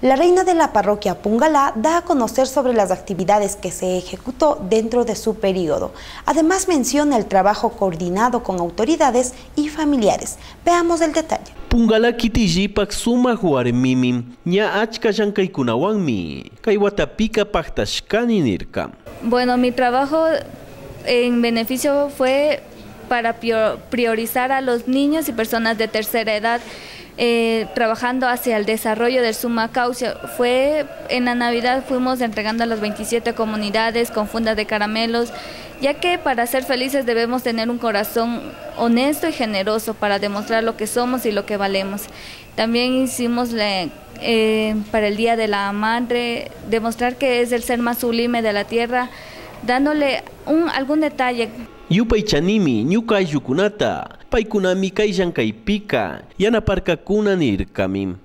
La reina de la parroquia Pungalá da a conocer sobre las actividades que se ejecutó dentro de su periodo. Además menciona el trabajo coordinado con autoridades y familiares. Veamos el detalle. Pungalá kitijipak suma mimim, ña achka llankaykunawanmi, kay watapika paktashkani nirka. Bueno, mi trabajo en beneficio fue para priorizar a los niños y personas de tercera edad eh, trabajando hacia el desarrollo del Suma Caucia. Fue en la Navidad fuimos entregando a las 27 comunidades con fundas de caramelos, ya que para ser felices debemos tener un corazón honesto y generoso para demostrar lo que somos y lo que valemos. También hicimos eh, para el Día de la Madre demostrar que es el ser más sublime de la tierra, dándole un, algún detalle. Yupay chanimi, ñuka yukunata, paikunami kay llankaypika, yanaparkakuna nirkami.